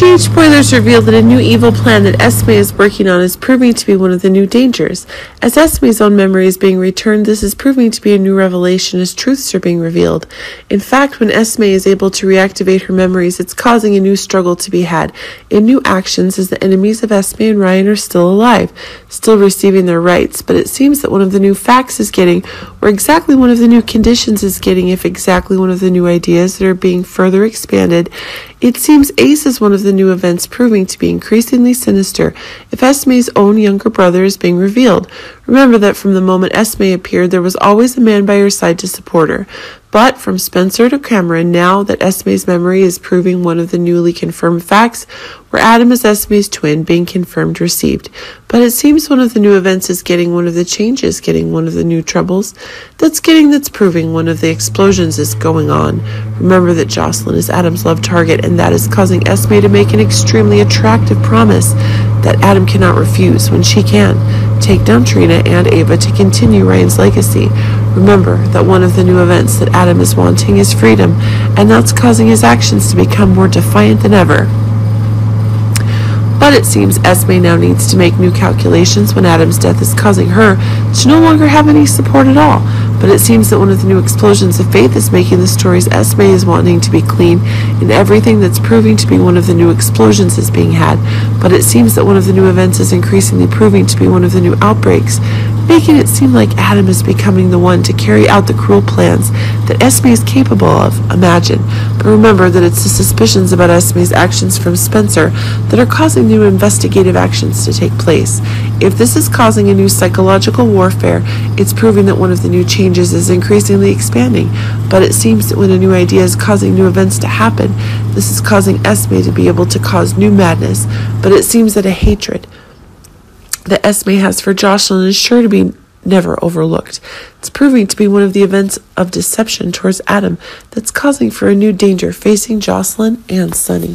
GH spoilers reveal that a new evil plan that Esme is working on is proving to be one of the new dangers. As Esme's own memory is being returned, this is proving to be a new revelation as truths are being revealed. In fact, when Esme is able to reactivate her memories, it's causing a new struggle to be had in new actions as the enemies of Esme and Ryan are still alive, still receiving their rights. But it seems that one of the new facts is getting, or exactly one of the new conditions is getting, if exactly one of the new ideas that are being further expanded. It seems Ace is one of the new events proving to be increasingly sinister if Esme's own younger brother is being revealed. Remember that from the moment Esme appeared, there was always a man by her side to support her. But from Spencer to Cameron, now that Esme's memory is proving one of the newly confirmed facts, where Adam is Esme's twin being confirmed received. But it seems one of the new events is getting one of the changes, getting one of the new troubles. That's getting that's proving one of the explosions is going on. Remember that Josslyn is Adam's love target, and that is causing Esme to make an extremely attractive promise that Adam cannot refuse when she can take down Trina and Ava to continue Ryan's legacy. Remember that one of the new events that Adam is wanting is freedom, and that's causing his actions to become more defiant than ever. But it seems Esme now needs to make new calculations when Adam's death is causing her to no longer have any support at all. But it seems that one of the new explosions of faith is making the stories Esme is wanting to be clean, and everything that's proving to be one of the new explosions is being had. But it seems that one of the new events is increasingly proving to be one of the new outbreaks, making it seem like Adam is becoming the one to carry out the cruel plans that Esme is capable of. Imagine. But remember that it's the suspicions about Esme's actions from Spencer that are causing new investigative actions to take place. If this is causing a new psychological warfare, it's proving that one of the new changes is increasingly expanding. But it seems that when a new idea is causing new events to happen, this is causing Esme to be able to cause new madness. But it seems that a hatred, that Esme has for Josslyn is sure to be never overlooked. It's proving to be one of the events of deception towards Adam that's causing for a new danger facing Josslyn and Sonny.